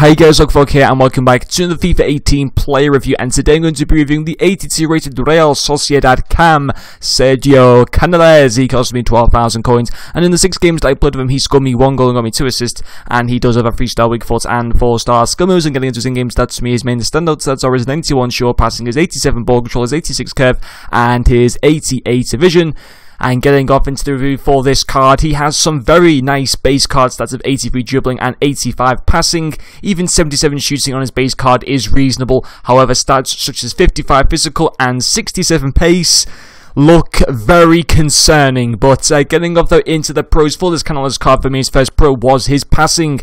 Hi guys, Logfog here and welcome back to the FIFA 18 player review and today I'm going to be reviewing the 82 rated Real Sociedad Cam Sergio Canales. He cost me 12,000 coins and in the 6 games that I played with him he scored me 1 goal and got me 2 assists and he does have a 3 star weak foot and 4 star skill moves and getting into his in-game stats me his main standout stats are his 91 short passing, his 87 ball control, his 86 curve and his 88 vision. And getting off into the review for this card, he has some very nice base card stats of 83 dribbling and 85 passing. Even 77 shooting on his base card is reasonable. However, stats such as 55 physical and 67 pace look very concerning. But uh, getting off though into the pros for this Canales card for me, his first pro was his passing.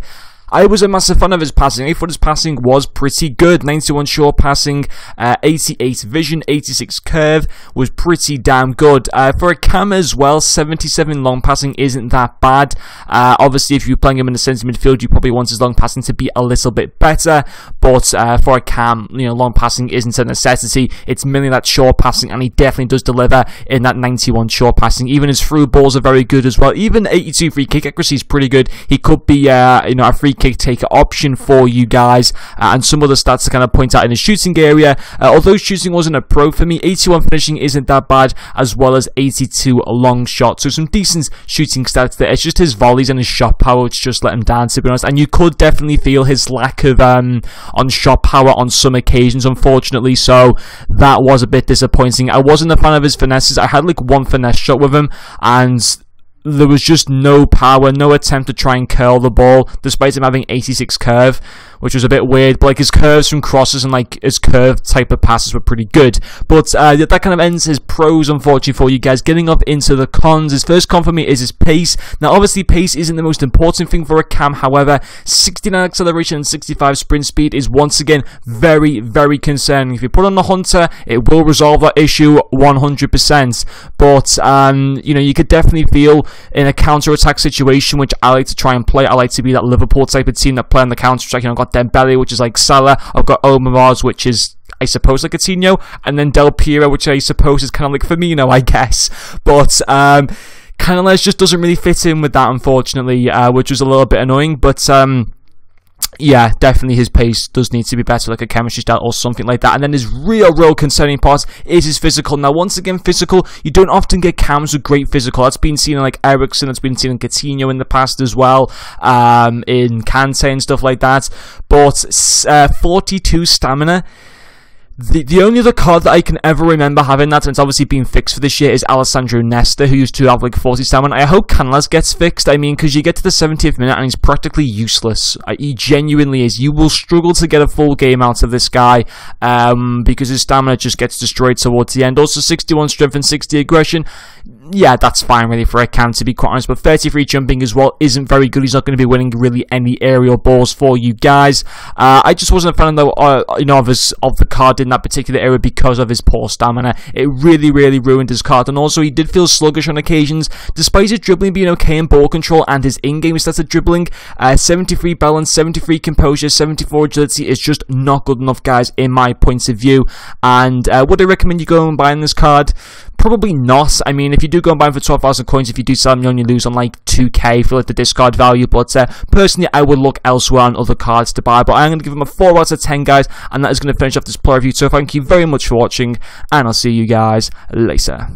I was a massive fan of his passing. I thought his passing was pretty good. 91 short passing, uh, 88 vision, 86 curve was pretty damn good. Uh, for a cam as well, 77 long passing isn't that bad. Uh, obviously, if you're playing him in the centre midfield, you probably want his long passing to be a little bit better. But uh, for a cam, you know, long passing isn't a necessity. It's mainly that short passing, and he definitely does deliver in that 91 short passing. Even his through balls are very good as well. Even 82 free kick accuracy is pretty good. He could be, uh, you know, a free kick taker option for you guys. Uh, and some other stats to kind of point out in the shooting area. Uh, although shooting wasn't a pro for me, 81 finishing isn't that bad, as well as 82 long shots. So some decent shooting stats there. It's just his volleys and his shot power which just let him down, to be honest. And you could definitely feel his lack of um, on shot power on some occasions, unfortunately. So that was a bit disappointing. I wasn't a fan of his finesses. I had like one finesse shot with him, and there was just no power, no attempt to try and curl the ball, despite him having 86 curve which was a bit weird. But like his curves from crosses and like his curved type of passes were pretty good. But uh, that kind of ends his pros, unfortunately, for you guys. Getting up into the cons. His first con for me is his pace. Now, obviously, pace isn't the most important thing for a cam. However, 69 acceleration and 65 sprint speed is once again very, very concerning. If you put on the Hunter, it will resolve that issue 100%. But um, you know, you could definitely feel in a counter-attack situation, which I like to try and play. I like to be that Liverpool type of team that play on the counter-attack. You know, got got Dembele, which is like Salah. I've got Omar which is I suppose like Coutinho, and then Del Piero, which I suppose is kind of like Firmino, I guess. But um, Canales just doesn't really fit in with that, unfortunately, uh, which was a little bit annoying. But um, yeah, definitely his pace does need to be better, like a chemistry style or something like that. And then his real, real concerning part is his physical. Now, once again, physical, you don't often get cams with great physical. That's been seen in like Eriksen, that's been seen in Coutinho in the past as well, um, in Kante and stuff like that. But uh, 42 stamina the, the only other card that I can ever remember having that, and it's obviously been fixed for this year, is Alessandro Nesta, who used to have like 40 stamina. I hope Canales gets fixed. I mean, because you get to the 70th minute and he's practically useless. He genuinely is. You will struggle to get a full game out of this guy um, because his stamina just gets destroyed towards the end. Also, 61 strength and 60 aggression yeah, that's fine really for a cam to be quite honest. But 33 jumping as well isn't very good. He's not going to be winning really any aerial balls for you guys. Uh, I just wasn't a fan though, uh, you know, of his of the card in that particular area because of his poor stamina. It really, really ruined his card. And also, he did feel sluggish on occasions, despite his dribbling being okay in ball control and his in-game stats of dribbling. Uh, 73 balance, 73 composure, 74 agility is just not good enough, guys, in my point of view. And uh, would I recommend you go and buying this card? Probably not. I mean, if you do go and buy them for 12,000 coins, if you do sell them, you only lose on like 2k for like the discard value. But uh, personally, I would look elsewhere on other cards to buy. But I'm going to give them a 4 out of 10, guys. And that is going to finish off this player review. So thank you very much for watching. And I'll see you guys later.